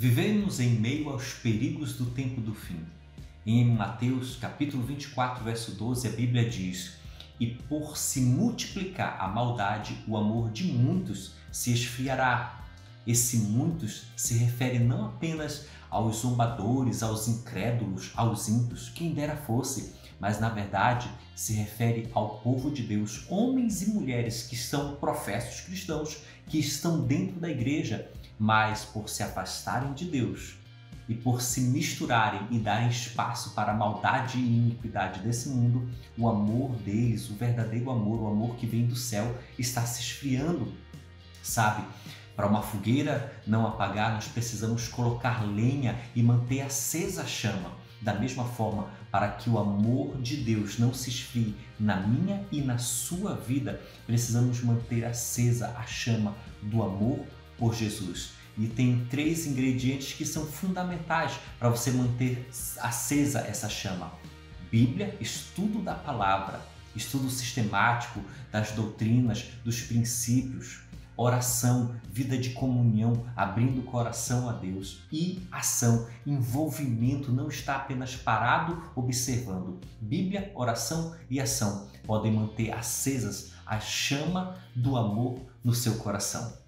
Vivemos em meio aos perigos do tempo do fim. Em Mateus capítulo 24, verso 12, a Bíblia diz: "E por se multiplicar a maldade, o amor de muitos se esfriará." Esse muitos se refere não apenas aos zombadores, aos incrédulos, aos ímpios, quem dera fosse, mas na verdade se refere ao povo de Deus, homens e mulheres que são professos cristãos, que estão dentro da igreja, mas por se afastarem de Deus e por se misturarem e darem espaço para a maldade e iniquidade desse mundo, o amor deles, o verdadeiro amor, o amor que vem do céu, está se esfriando. Sabe? Para uma fogueira não apagar, nós precisamos colocar lenha e manter acesa a chama. Da mesma forma, para que o amor de Deus não se esfrie na minha e na sua vida, precisamos manter acesa a chama do amor por Jesus. E tem três ingredientes que são fundamentais para você manter acesa essa chama: Bíblia, estudo da palavra, estudo sistemático das doutrinas, dos princípios, oração, vida de comunhão, abrindo o coração a Deus e ação, envolvimento, não está apenas parado observando. Bíblia, oração e ação podem manter acesas a chama do amor no seu coração.